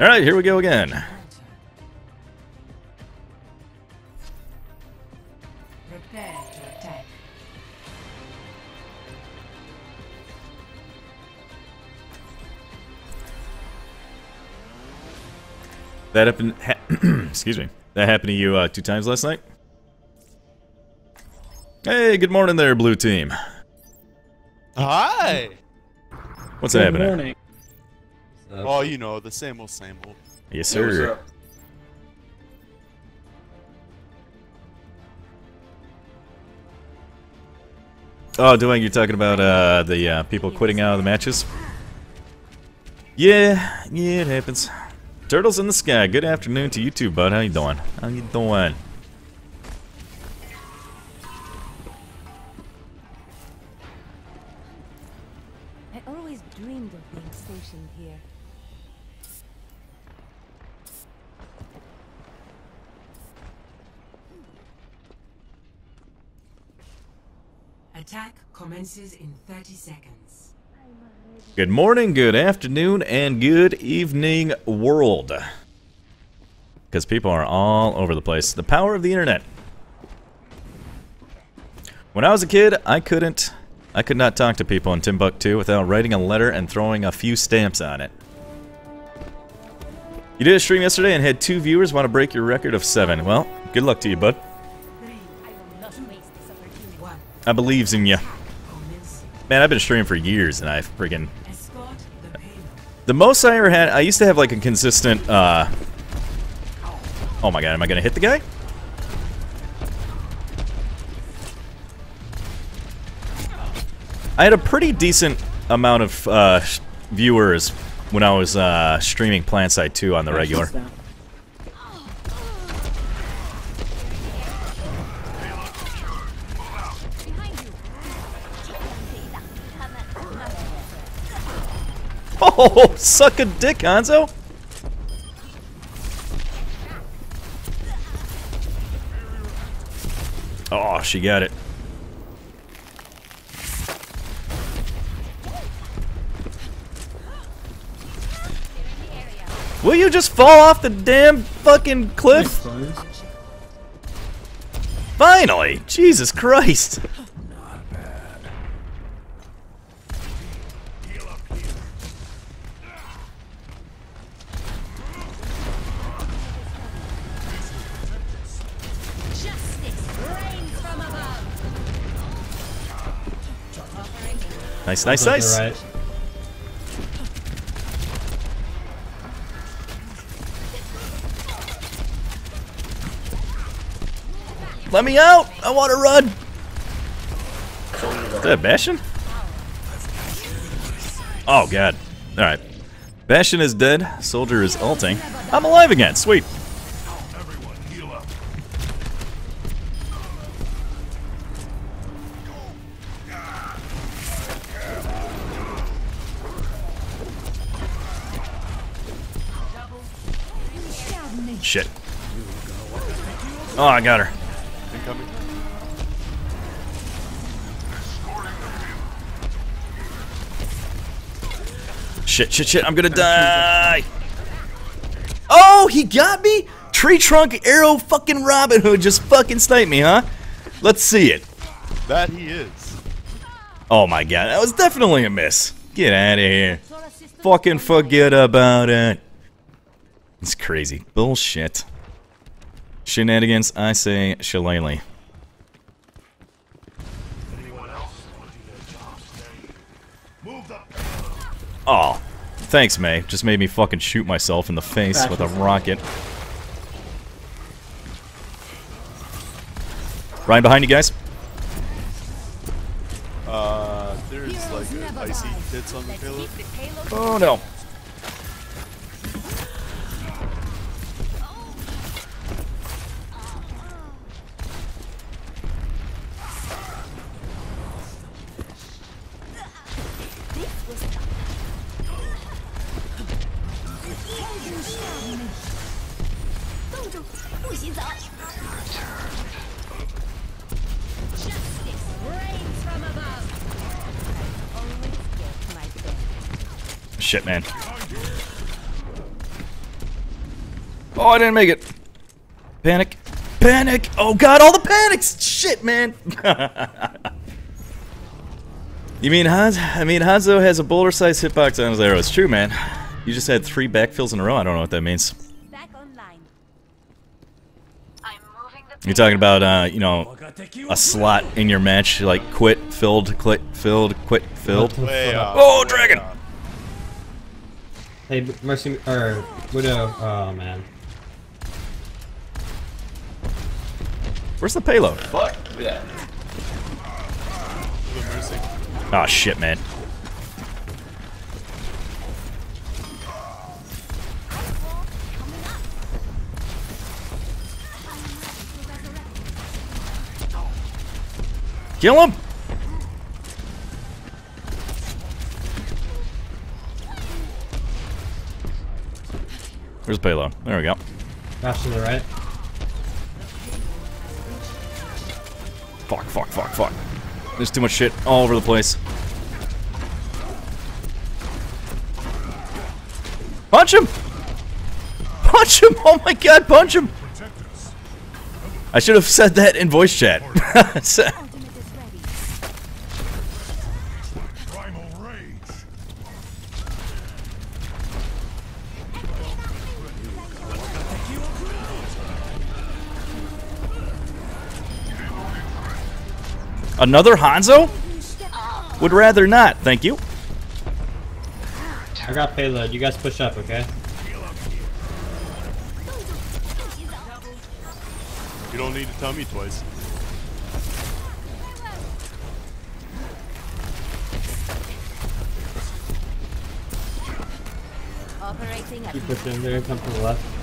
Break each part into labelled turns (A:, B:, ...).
A: All right, here we go again.
B: Prepare to attack.
A: That happened. Ha excuse me. That happened to you uh, two times last night. Hey, good morning there, blue team.
C: Hi.
A: What's
D: Good
A: happening?
D: morning.
C: Oh, you know the same old, same old.
A: Yes, sir.
D: up?
A: Oh, doing you're talking about uh, the uh, people quitting out of the matches? Yeah, yeah, it happens. Turtles in the sky. Good afternoon to you too, bud. How you doing? How you doing?
B: In 30 seconds.
A: Good morning, good afternoon, and good evening, world. Because people are all over the place. The power of the internet. When I was a kid, I couldn't, I could not talk to people in Timbuktu without writing a letter and throwing a few stamps on it. You did a stream yesterday and had two viewers want to break your record of seven. Well, good luck to you, bud.
E: I will not waste this opportunity.
B: one.
A: I believes in you. Man, I've been streaming for years, and I freaking
B: the
A: most I ever had, I used to have like a consistent, uh... Oh my god, am I gonna hit the guy? I had a pretty decent amount of, uh, viewers when I was, uh, streaming PlanetSide 2 on the regular. Oh, suck a dick, Hanzo! Oh, she got it. Will you just fall off the damn fucking cliff? Finally! Jesus Christ! Nice, nice, nice.
D: Right.
A: Let me out! I want to run! Is that Bastion? Oh, God. Alright. Bastion is dead. Soldier is ulting. I'm alive again. Sweet. Shit. Oh, I got her.
C: Incoming.
A: Shit, shit, shit. I'm gonna die. Oh, he got me? Tree trunk arrow fucking Robin Hood just fucking sniped me, huh? Let's see it.
C: That he is.
A: Oh my god, that was definitely a miss. Get out of here. Fucking forget about it. It's crazy. Bullshit. Shenanigans, I say shillelagh. Oh, thanks, Mei. Just made me fucking shoot myself in the face with a rocket. Rein behind you guys.
C: Uh, there's like icy hits on the payload.
A: Oh no.
E: From above. Always get my best.
A: Shit, man. Oh, I didn't make it. Panic. Panic. Oh god, all the panics. Shit, man. you mean Hans? I mean Hanzo has a boulder-sized hitbox on his arrow. It's true, man. You just had three backfills in a row. I don't know what that means.
E: Back online.
A: You're talking about, uh, you know, a slot in your match, like quit, filled, quit, filled, quit, filled.
C: Way.
A: Oh,
C: way
A: dragon!
D: Hey, Mercy, or Widow. Oh man.
A: Where's the payload?
F: Fuck that.
C: With a.
A: Oh shit, man. Kill him! Where's payload? There we go.
D: Bash to the right.
A: Fuck, fuck, fuck, fuck. There's too much shit all over the place. Punch him! Punch him! Oh my god, punch him! I should have said that in voice chat. Another Hanzo? Would rather not, thank you.
D: I got payload. You guys push up, okay?
C: You don't need to tell me twice.
E: Operating at
D: Keep pushing. They're gonna come from the left.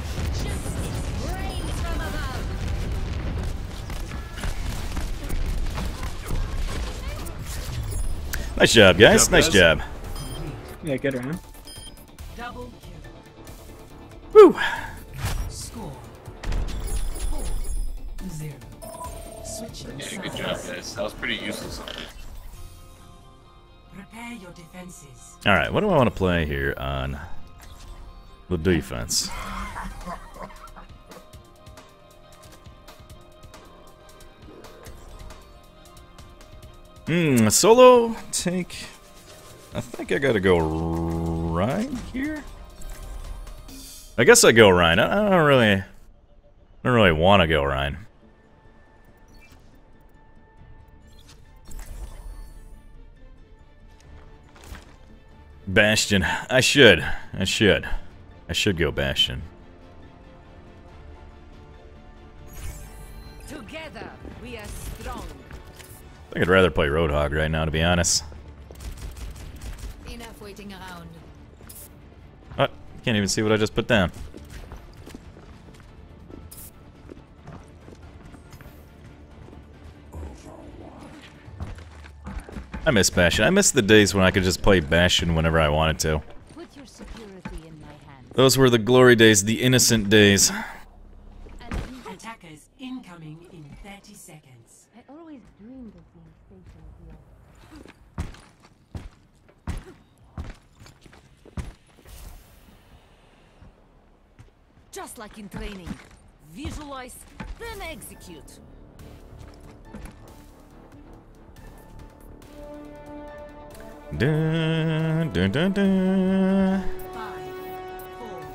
A: Nice job, guys.
C: job,
A: nice
C: guys.
A: job.
G: Yeah, good round.
B: Double kill.
A: Woo!
B: Score. Four. Zero. Switching
F: Yeah, good job, guys. That was pretty useless.
B: Prepare your defenses.
A: All right, what do I want to play here on the defense? Hmm, solo take. I think I gotta go Rein here. I guess I go Rein. I, I don't really, I don't really want to go Rein. Bastion. I should. I should. I should go Bastion.
E: Together, we are strong.
A: I think I'd rather play Roadhog right now, to be honest. Can't even see what I just put down. I miss Bastion. I miss the days when I could just play Bastion whenever I wanted to.
E: Put your security in my hands.
A: Those were the glory days, the innocent days. Dun, dun.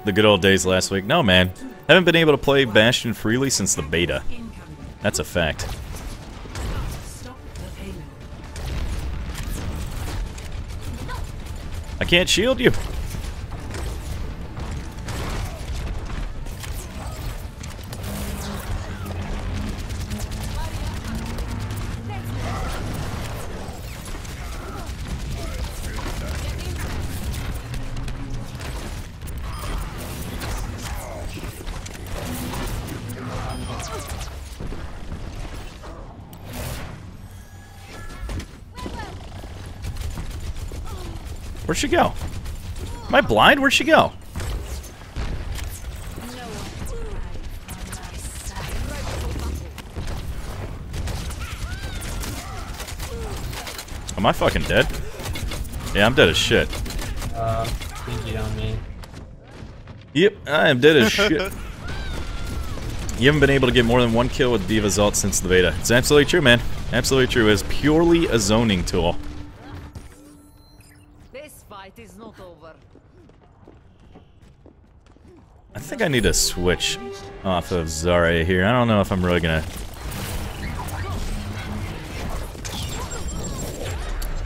A: The good old days last week. No, man. Haven't been able to play Bastion freely since the beta. That's a fact. I can't shield you. Where'd she go? Am I blind? Where'd she go? Am I fucking dead? Yeah, I'm dead as shit.
D: Uh, on me.
A: Yep, I am dead as shit. You haven't been able to get more than one kill with D.Va's ult since the beta. It's absolutely true, man. Absolutely true. It's purely a zoning tool.
E: This fight is not over.
A: I think I need to switch off of Zarya here. I don't know if I'm really gonna...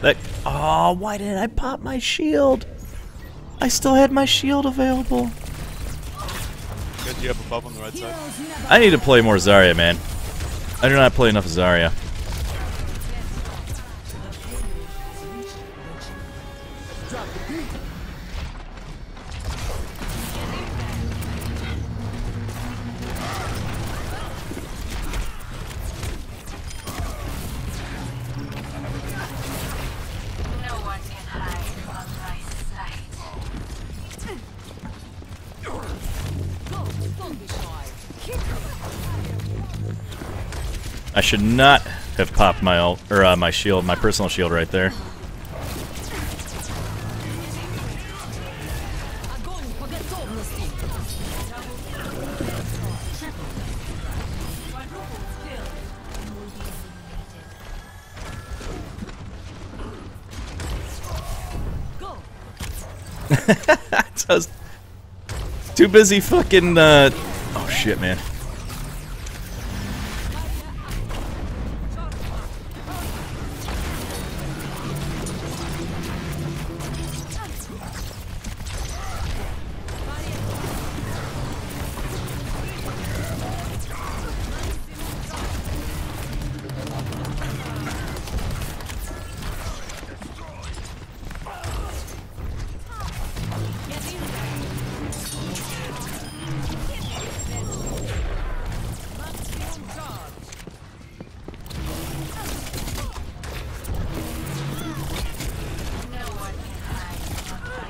A: That... Oh, why didn't I pop my shield? I still had my shield available.
C: Good, you have a on the right side.
A: I need to play more Zarya, man. I do not play enough Zarya. I should not have popped my ult, or uh, my shield, my personal shield right there. Too busy fucking uh... oh shit man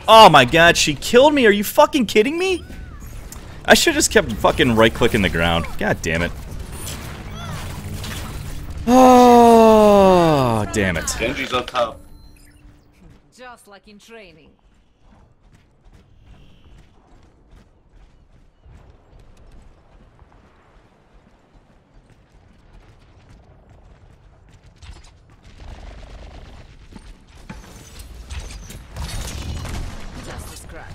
A: Oh my god, she killed me. Are you fucking kidding me? I should have just kept fucking right clicking the ground. God damn it. Oh, damn it.
F: Genji's up top.
E: Just like in training. Just a scratch.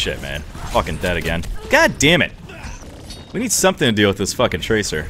A: Shit, man. Fucking dead again. God damn it. We need something to deal with this fucking tracer.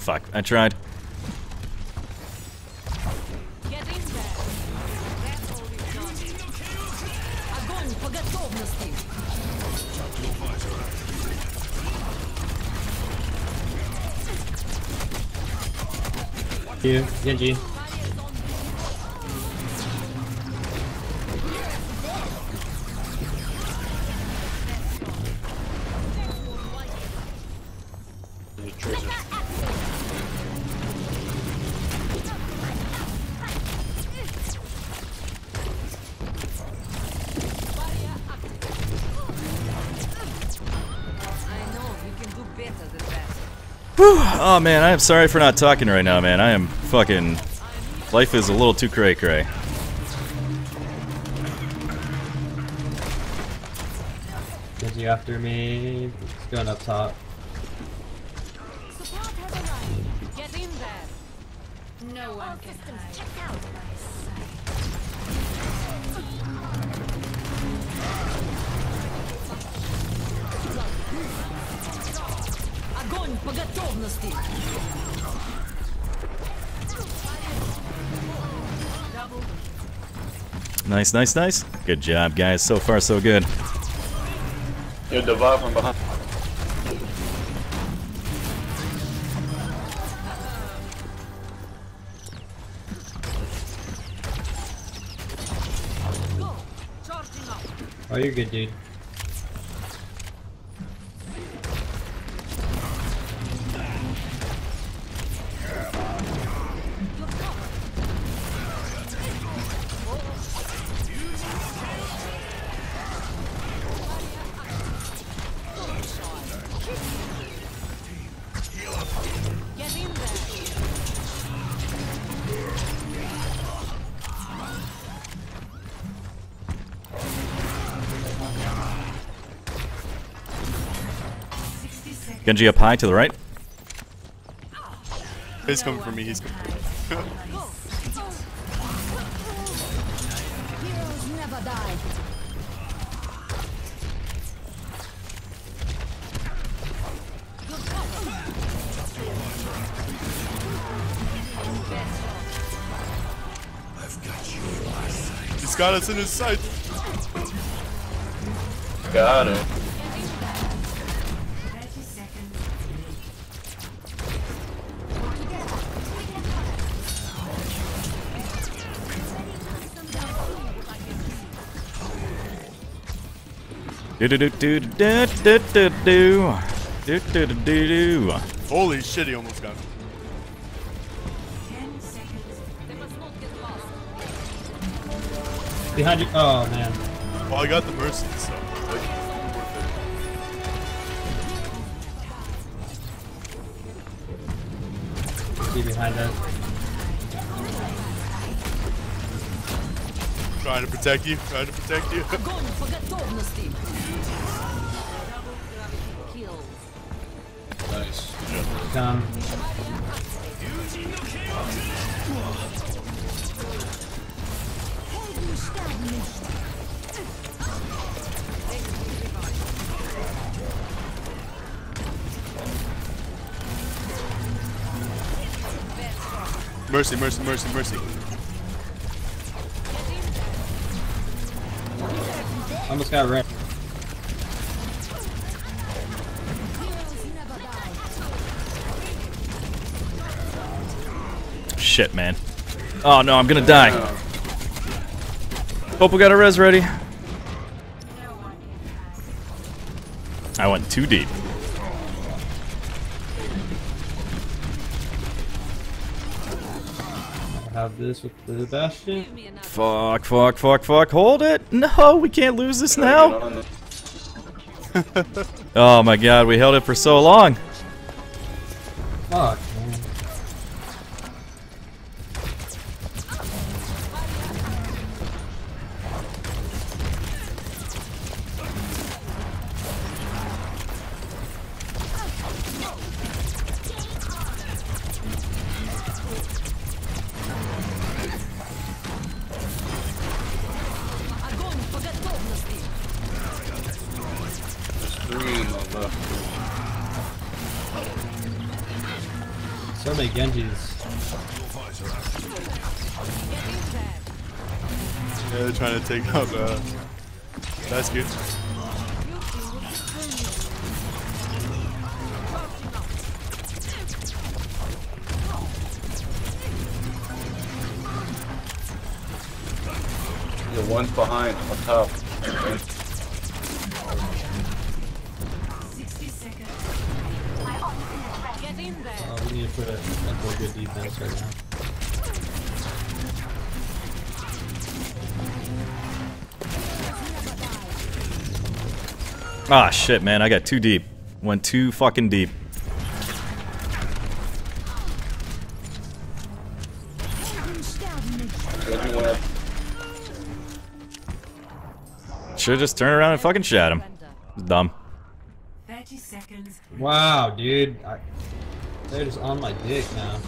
A: Fuck, I tried.
E: Get in there.
A: Oh man, I am sorry for not talking right now, man. I am fucking. Life is a little too cray cray.
D: Genji after me. It's going up top.
H: Support has arrived.
E: Get in there.
H: No one can
E: systems
H: hide
E: Огонь по готовности!
A: Nice, nice, nice. Good job, guys. So far, so good.
F: You're divide from behind.
E: Go! Charging up!
D: Oh, you're good, dude.
A: Genji up high to the right.
C: He's coming for me. He's coming. For me.
H: Heroes never die.
C: He's got us in his sight.
F: Got it.
A: Do do do do do do do do do do do do do.
C: Holy shit, he almost got me.
B: 10 seconds.
E: They must not get lost.
D: Behind you. Oh, man.
C: Well, I got the mercy, so. like,
D: See behind us.
C: Trying to protect you. Trying to protect you.
F: nice.
H: Done.
C: Mercy, mercy, mercy, mercy.
D: Almost got wrecked.
A: Shit, man. Oh no, I'm gonna die. Hope we got a res ready. I went too deep.
D: Have this with the Bastion.
E: Give me another.
A: Fuck, fuck, fuck, fuck. Hold it. No, we can't lose this now. Oh my god, we held it for so long.
D: So many Genjis.
C: Yeah, they're trying to take out uh That's good.
F: The one's behind on top.
D: Put a, a good defense right now.
A: Ah, shit, man. I got too deep. Went too fucking deep.
H: Helden sterben nicht.
F: Everyone
A: Should've just turned around and fucking shot him. Dumb.
B: 30 seconds.
D: Wow, dude. I, they're just on my dick now.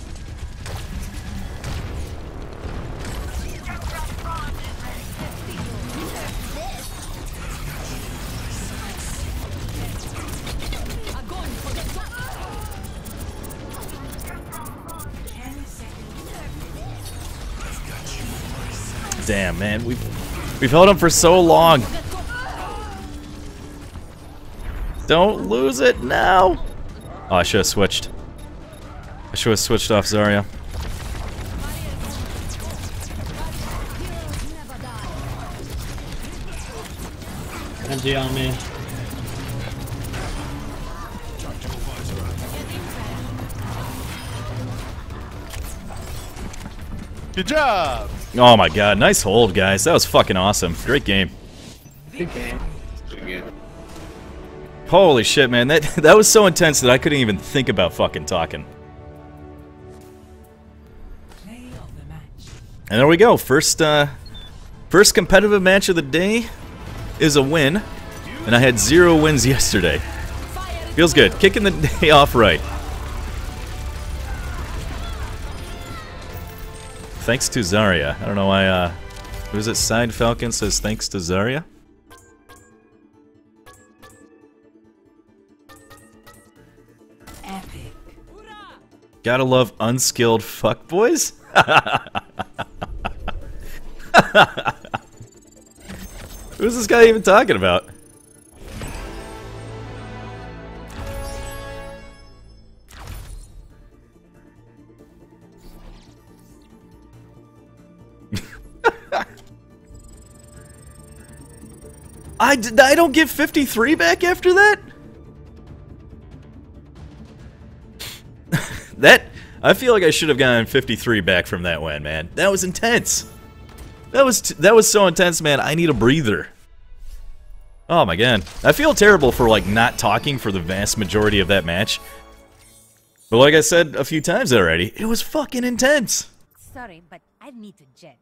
A: Damn, man, we've we've held him for so long. Don't lose it now. Oh, I should have switched. I should have switched off Zarya.
D: Genji on me.
C: Good job.
A: Oh my god, nice hold, guys. That was fucking awesome. Great game.
G: Good game.
F: Pretty good.
A: Holy shit, man. That that was so intense that I couldn't even think about fucking talking. And there we go. First uh first competitive match of the day is a win. And I had zero wins yesterday. Feels good. Kicking the day off right. Thanks to Zarya. I don't know why uh who's it? Side Falcon says thanks to Zarya.
B: Epic.
A: Gotta love unskilled fuckboys. Who's this guy even talking about? I, I don't get 53 back after that? that I feel like I should have gotten 53 back from that win, man. That was intense. That was that was so intense, man. I need a breather. Oh my god. I feel terrible for like not talking for the vast majority of that match. But like I said a few times already, it was fucking intense.
E: Sorry, but I need to jet.